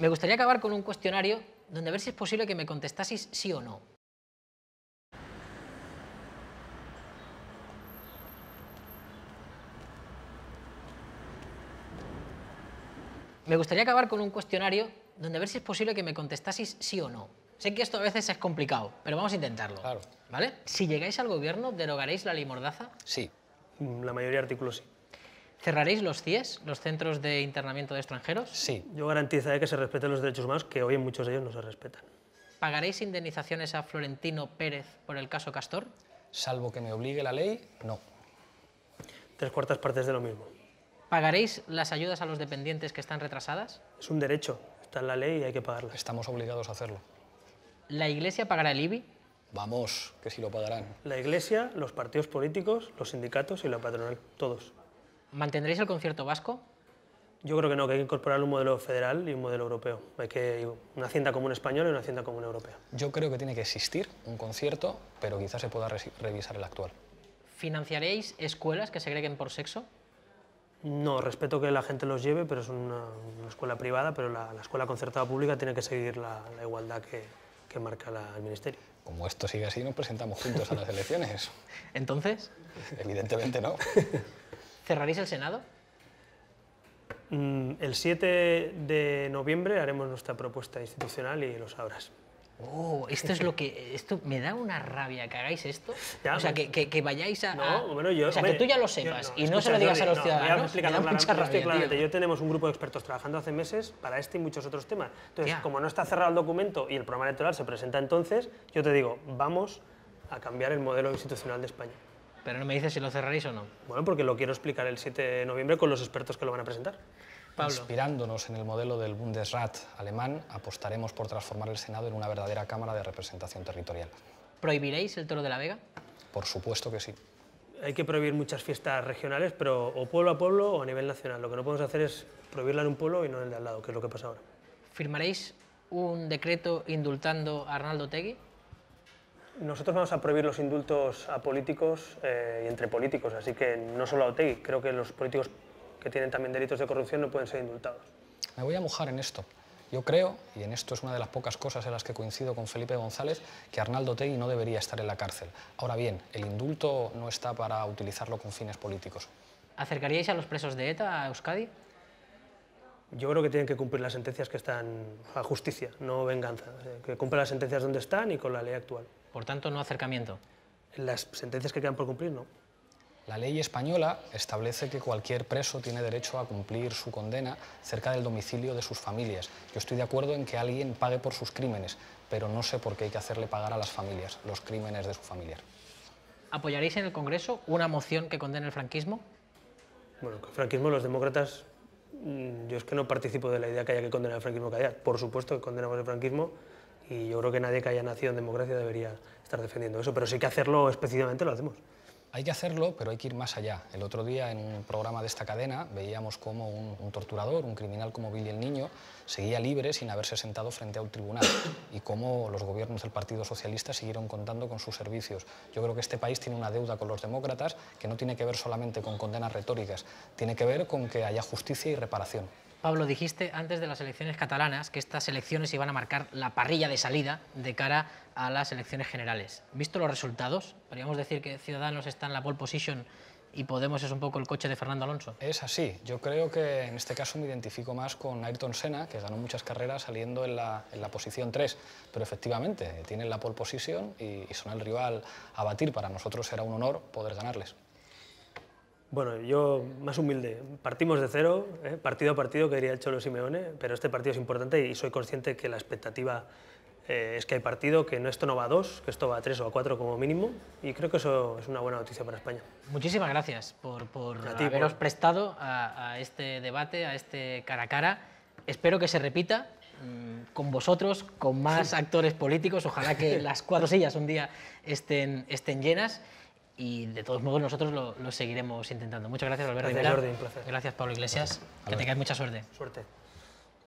Me gustaría acabar con un cuestionario donde a ver si es posible que me contestaseis sí o no. Me gustaría acabar con un cuestionario donde a ver si es posible que me contestaseis sí o no. Sé que esto a veces es complicado, pero vamos a intentarlo. Claro. ¿Vale? Si llegáis al gobierno, ¿derogaréis la ley Mordaza? Sí. La mayoría de artículos sí. ¿Cerraréis los CIES, los centros de internamiento de extranjeros? Sí. Yo garantizaré que se respeten los derechos humanos, que hoy en muchos de ellos no se respetan. ¿Pagaréis indemnizaciones a Florentino Pérez por el caso Castor? Salvo que me obligue la ley, no. Tres cuartas partes de lo mismo. ¿Pagaréis las ayudas a los dependientes que están retrasadas? Es un derecho, está en la ley y hay que pagarlas. Estamos obligados a hacerlo. ¿La Iglesia pagará el IBI? Vamos, que si lo pagarán. La Iglesia, los partidos políticos, los sindicatos y la patronal, todos. ¿Mantendréis el concierto vasco? Yo creo que no, que hay que incorporar un modelo federal y un modelo europeo. Hay que una hacienda común española y una hacienda común europea. Yo creo que tiene que existir un concierto, pero quizás se pueda resi- revisar el actual. ¿Financiaréis escuelas que segreguen por sexo? No, respeto que la gente los lleve, pero es una, una escuela privada, pero la, la escuela concertada pública tiene que seguir la, la igualdad que, que marca la- el Ministerio. Como esto sigue así, nos presentamos juntos a las elecciones. Entonces, Evidentemente no. ¿cerraréis el Senado? Mm, El 7 de noviembre haremos nuestra propuesta institucional y lo sabrás. Oh, esto es lo que... Esto me da una rabia que hagáis esto. Ya, o sea, que, que- que vayáis a... a- No, bueno, yo... o sea, hombre, que tú ya lo yo- sepas y no se lo digas a los no, ciudadanos. me da mucha rabia, claramente. tío. Yo tenemos un grupo de expertos trabajando hace meses para este y muchos otros temas. Entonces, Ya. como no está cerrado el documento y el programa electoral se presenta entonces, yo te digo, vamos a cambiar el modelo institucional de España. Pero no me dices si lo cerraréis o no. Bueno, porque lo quiero explicar el 7 de noviembre con los expertos que lo van a presentar. Pablo. Inspirándonos en el modelo del Bundesrat alemán, apostaremos por transformar el Senado en una verdadera Cámara de Representación Territorial. ¿Prohibiréis el toro de la Vega? Por supuesto que sí. Hay que prohibir muchas fiestas regionales, pero o pueblo a pueblo o a nivel nacional. Lo que no podemos hacer es prohibirla en un pueblo y no en el de al lado, que es lo que pasa ahora. ¿Firmaréis un decreto indultando a Arnaldo Tegui? Nosotros vamos a prohibir los indultos a políticos eh, y entre políticos, así que no solo a Otegi. Creo que los políticos que tienen también delitos de corrupción no pueden ser indultados. Me voy a mojar en esto. Yo creo, y en esto es una de las pocas cosas en las que coincido con Felipe González, que Arnaldo Tegui no debería estar en la cárcel. Ahora bien, el indulto no está para utilizarlo con fines políticos. ¿Acercaríais a los presos de ETA a Euskadi? Yo creo que tienen que cumplir las sentencias que están a justicia, no venganza. Sea, Que cumplan las sentencias donde están y con la ley actual. Por tanto, no acercamiento. Las sentencias que quedan por cumplir, no. La ley española establece que cualquier preso tiene derecho a cumplir su condena cerca del domicilio de sus familias. Yo estoy de acuerdo en que alguien pague por sus crímenes, pero no sé por qué hay que hacerle pagar a las familias los crímenes de su familiar. ¿Apoyaréis en el Congreso una moción que condene el franquismo? Bueno, el franquismo, los demócratas, mm, yo es que no participo de la idea que haya que condenar el franquismo que haya. Por supuesto que condenamos el franquismo y yo creo que nadie que haya nacido en democracia debería estar defendiendo eso, pero sí que hacerlo específicamente lo hacemos. Hay que hacerlo, pero hay que ir más allá. El otro día en un programa de esta cadena veíamos cómo un, un torturador, un criminal como Billy el Niño, seguía libre sin haberse sentado frente a un tribunal y cómo los gobiernos del Partido Socialista siguieron contando con sus servicios. Yo creo que este país tiene una deuda con los demócratas que no tiene que ver solamente con condenas retóricas, tiene que ver con que haya justicia y reparación. Pablo, dijiste antes de las elecciones catalanas que estas elecciones iban a marcar la parrilla de salida de cara a las elecciones generales. Visto los resultados, podríamos decir que Ciudadanos está en la pole position y Podemos es un poco el coche de Fernando Alonso. Es así. Yo creo que en este caso me identifico más con Ayrton Senna, que ganó muchas carreras saliendo en la, posición 3. Pero efectivamente, tienen la pole position y, y son el rival a batir. Para nosotros será un honor poder ganarles. Bueno, yo más humilde, partimos de cero, ¿eh? partido a partido, que diría el Cholo Simeone, pero este partido es importante y soy consciente que la expectativa eh, es que hay partido, que no, esto no va a dos, que esto va a tres o a cuatro como mínimo, y creo que eso es una buena noticia para España. Muchísimas gracias por, por A ti, haberos por- prestado a, a este debate, a este cara a cara. Espero que se repita mm, con vosotros, con más actores políticos. Ojalá que las cuatro sillas un día estén, estén llenas. Y de todos modos nosotros lo, lo seguiremos intentando. Muchas gracias, Albert Gracias. Jordi, un placer. Gracias, Pablo Iglesias. Que tengáis mucha suerte. Suerte.